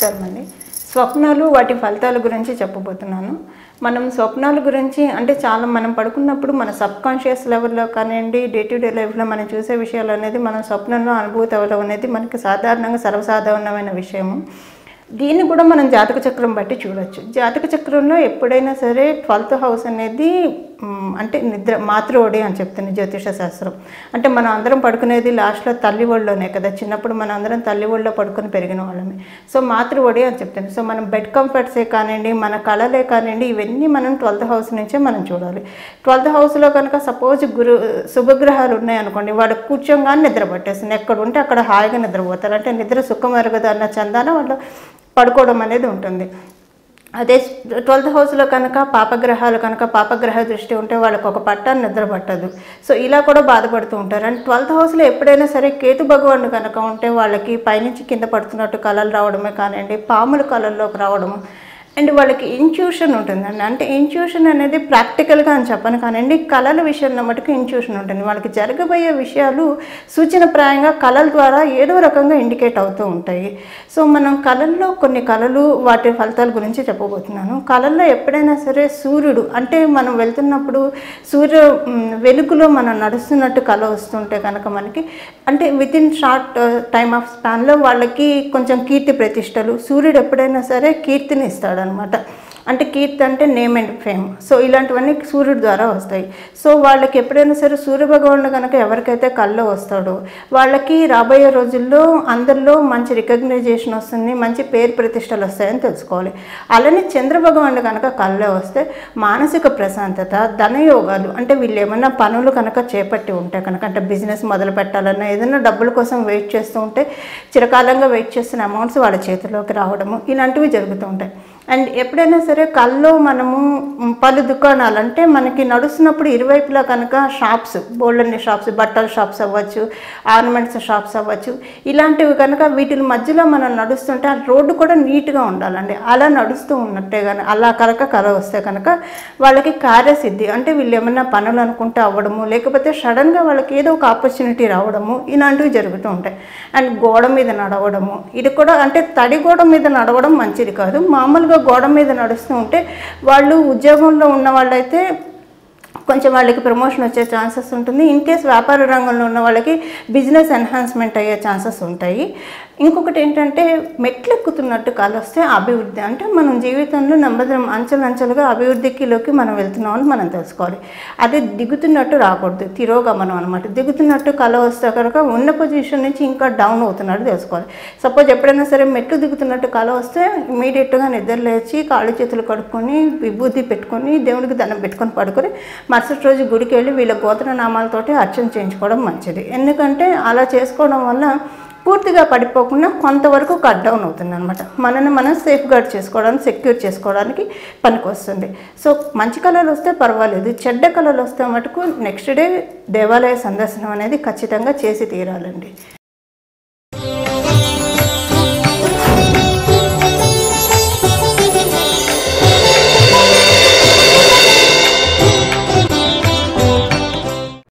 నమస్కారం అండి. స్వప్నాలు వాటి ఫలితాల గురించి చెప్పబోతున్నాను. మనం స్వప్నాల గురించి అంటే చాలా మనం పడుకున్నప్పుడు మన సబ్ కాన్షియస్ లెవెల్లో కానివ్వండి డే టు డే లైఫ్లో మనం చూసే విషయాలు అనేది మన స్వప్నంలో అనుభూతి అవ్వడం అనేది మనకి సాధారణంగా సర్వసాధారణమైన విషయము. దీన్ని కూడా మనం జాతక చక్రం బట్టి చూడొచ్చు. జాతక చక్రంలో ఎప్పుడైనా సరే ట్వెల్త్ హౌస్ అనేది అంటే నిద్ర మాతృఒడి అని చెప్తుంది జ్యోతిష శాస్త్రం. అంటే మనం అందరం పడుకునేది లాస్ట్లో తల్లి ఒళ్ళోనే కదా. చిన్నప్పుడు మనం అందరం తల్లి ఒళ్ళో పడుకొని పెరిగిన వాళ్ళమే. సో మాతృఒడి అని చెప్తుంది. సో మనం బెడ్ కంఫర్ట్సే కానివ్వండి మన కళలే కానివ్వండి ఇవన్నీ మనం ట్వెల్త్ హౌస్ నుంచే మనం చూడాలి. ట్వెల్త్ హౌస్లో కనుక సపోజ్ గురు శుభగ్రహాలు ఉన్నాయనుకోండి వాడు కూర్చోగానే నిద్ర పట్టేస్తుంది. ఎక్కడ ఉంటే అక్కడ హాయిగా నిద్రపోతారు అంటే నిద్ర సుఖం అరగదు అన్న చందాన వాళ్ళు పడుకోవడం అనేది ఉంటుంది. అదే ట్వెల్త్ హౌస్లో కనుక పాపగ్రహాలు కనుక పాపగ్రహ దృష్టి ఉంటే వాళ్ళకు ఒక పట్టాన్ని నిద్ర పట్టదు. సో ఇలా కూడా బాధపడుతూ ఉంటారు. అండ్ ట్వెల్త్ హౌస్లో ఎప్పుడైనా సరే కేతు భగవానుడు కనుక ఉంటే వాళ్ళకి పైనుంచి కింద పడుతున్నట్టు కళలు రావడమే కానివ్వండి పాముల కళల్లోకి రావడము అండ్ వాళ్ళకి ఇంట్యూషన్ ఉంటుందండి. అంటే ఇంట్యూషన్ అనేది ప్రాక్టికల్గా అని చెప్పను కానివ్వండి కళల విషయంలో మటుకు ఇంట్యూషన్ ఉంటుంది. వాళ్ళకి జరగబోయే విషయాలు సూచనప్రాయంగా కళల ద్వారా ఏదో రకంగా ఇండికేట్ అవుతూ ఉంటాయి. సో మనం కళల్లో కొన్ని కళలు వాటి ఫలితాల గురించి చెప్పబోతున్నాను. కళల్లో ఎప్పుడైనా సరే సూర్యుడు అంటే మనం వెళ్తున్నప్పుడు సూర్య వెలుగులో మనం నడుస్తున్నట్టు కళ వస్తుంటే కనుక మనకి అంటే with in short time of స్పాన్లో వాళ్ళకి కొంచెం కీర్తి ప్రతిష్టలు సూర్యుడు ఎప్పుడైనా సరే కీర్తిని ఇస్తాడనమాట అంటే కీర్తి అంటే నేమ్ అండ్ ఫేమ్ సో ఇలాంటివన్నీ సూర్యుడి ద్వారా వస్తాయి. సో వాళ్ళకి ఎప్పుడైనా సరే సూర్యభగవానుడు కనుక ఎవరికైతే కల్లో వస్తాడో వాళ్ళకి రాబోయే రోజుల్లో అందరిలో మంచి రికగ్నైజేషన్ వస్తుంది మంచి పేరు ప్రతిష్టలు వస్తాయని తెలుసుకోవాలి. అలానే చంద్రభగవానుడు కనుక కల్లో వస్తే మానసిక ప్రశాంతత ధనయోగాలు అంటే వీళ్ళు ఏమన్నా పనులు కనుక చేపట్టి ఉంటే కనుక అంటే బిజినెస్ మొదలు పెట్టాలన్నా ఏదైనా డబ్బుల కోసం వెయిట్ చేస్తూ ఉంటే చిరకాలంగా వెయిట్ చేస్తున్న అమౌంట్స్ వాళ్ళ చేతిలోకి రావడము ఇలాంటివి జరుగుతూ ఉంటాయి. అండ్ ఎప్పుడైనా సరే కల్లో మనము పలు దుకాణాలు అంటే మనకి నడుస్తున్నప్పుడు ఇరువైపులా కనుక షాప్స్ బోల్డన్ని షాప్స్ బట్టల షాప్స్ అవ్వచ్చు ఆర్నమెంట్స్ షాప్స్ అవ్వచ్చు ఇలాంటివి కనుక వీటి మధ్యలో మనం నడుస్తుంటే ఆ రోడ్డు కూడా నీట్గా ఉండాలండి. అలా నడుస్తూ ఉన్నట్టే కానీ అలా కనుక కల వస్తే కనుక వాళ్ళకి కార్యసిద్ధి అంటే వీళ్ళు ఏమైనా పనులు అనుకుంటే అవ్వడము లేకపోతే సడన్గా వాళ్ళకి ఏదో ఒక ఆపర్చునిటీ రావడము ఇలాంటివి జరుగుతూ ఉంటాయి. అండ్ గోడ మీద నడవడము ఇది కూడా అంటే తడి గోడ మీద నడవడం మంచిది కాదు. మామూలుగా గోడ మీద నడుస్తూ ఉంటే వాళ్ళు ఉద్యోగంలో ఉన్న వాళ్ళైతే కొంచెం వాళ్ళకి ప్రమోషన్ వచ్చే ఛాన్సెస్ ఉంటుంది. ఇన్ కేస్ వ్యాపార రంగంలో ఉన్న వాళ్ళకి బిజినెస్ ఎన్హాన్స్మెంట్ అయ్యే ఛాన్సెస్ ఉంటాయి. ఇంకొకటి ఏంటంటే మెట్లు ఎక్కుతున్నట్టు కాలు వస్తే అభివృద్ధి. అంటే మనం జీవితంలో నెమ్మదిరం అంచెలంచెలుగా అభివృద్ధికిలోకి మనం వెళ్తున్నామని మనం తెలుసుకోవాలి. అదే దిగుతున్నట్టు రాకూడదు. తిరోగమనం అనమాట దిగుతున్నట్టు కళ వస్తే కనుక ఉన్న పొజిషన్ నుంచి ఇంకా డౌన్ అవుతున్నట్టు తెలుసుకోవాలి. సపోజ్ ఎప్పుడైనా సరే మెట్లు దిగుతున్నట్టు కళ వస్తే ఇమీడియట్గా నిద్ర లేచి కాళ్ళు చేతులు కడుక్కొని విభూతి పెట్టుకొని దేవుడికి దండం పెట్టుకొని పడుకొని మరుసటి రోజు గుడికి వెళ్ళి వీళ్ళ గోత్రనామాలతోటి అర్చన చేయించుకోవడం మంచిది. ఎందుకంటే అలా చేసుకోవడం వల్ల పూర్తిగా పడిపోకుండా కొంతవరకు కట్ డౌన్ అవుతుంది అనమాట మనల్ని మనం సేఫ్ గార్డ్ చేసుకోవడానికి సెక్యూర్ చేసుకోవడానికి పనికొస్తుంది. సో మంచి కళలు వస్తే పర్వాలేదు. చెడ్డ కళలు వస్తే మటుకు నెక్స్ట్ డే దేవాలయ సందర్శనం అనేది ఖచ్చితంగా చేసి తీరాలండి.